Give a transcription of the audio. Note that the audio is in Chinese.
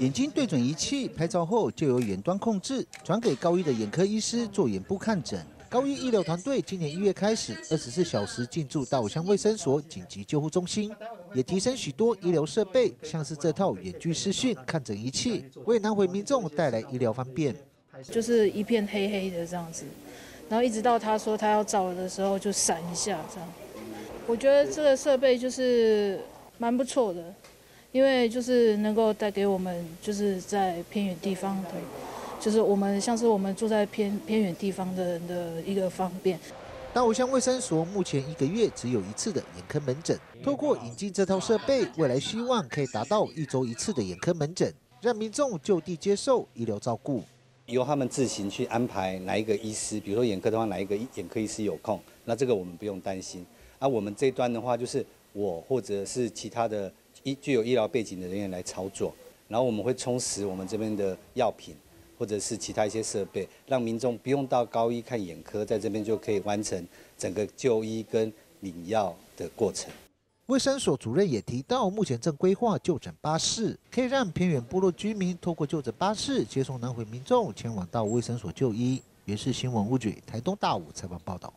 眼睛对准仪器拍照后，就由远端控制转给高一的眼科医师做眼部看诊。高一医疗团队今年一月开始，二十四小时进驻大武乡卫生所紧急救护中心，也提升许多医疗设备，像是这套远距视讯看诊仪器，为南回民众带来医疗方便。就是一片黑黑的这样子，然后一直到他说他要照的时候就闪一下这样。我觉得这个设备就是蛮不错的，因为就是能够带给我们就是在偏远地方的，就是我们像是我们住在偏偏远地方的人的一个方便。大武乡卫生所目前一个月只有一次的眼科门诊，透过引进这套设备，未来希望可以达到一周一次的眼科门诊，让民众就地接受医疗照顾。由他们自行去安排哪一个医师，比如说眼科的话，哪一个眼科医师有空，那这个我们不用担心。啊我们这一端的话，就是我或者是其他的医具有医疗背景的人员来操作，然后我们会充实我们这边的药品或者是其他一些设备，让民众不用到高医看眼科，在这边就可以完成整个就医跟领药的过程。卫生所主任也提到，目前正规划就诊巴士，可以让偏远部落居民透过就诊巴士接送南回民众前往到卫生所就医。原是新闻物局台东大武采访报道。